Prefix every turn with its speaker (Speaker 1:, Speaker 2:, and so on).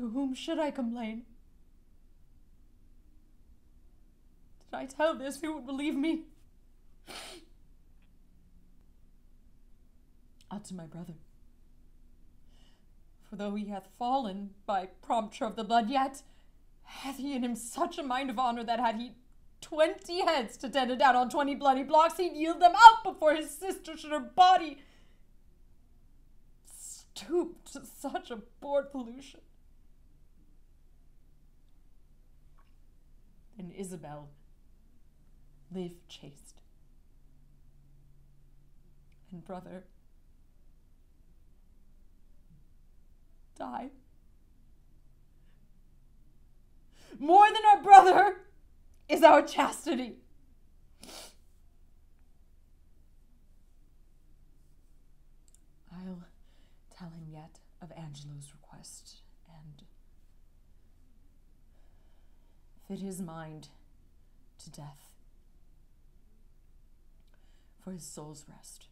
Speaker 1: To whom should I complain? Did I tell this, who would believe me? Ah, to my brother. For though he hath fallen by prompture of the blood, yet hath he in him such a mind of honor that had he twenty heads to tend it down on twenty bloody blocks, he'd yield them up before his sister should her body stoop to such a abhorred pollution. Isabel live chaste. And brother die. More than our brother is our chastity. I'll tell him yet of Angelo's request and fit his mind to death for his soul's rest.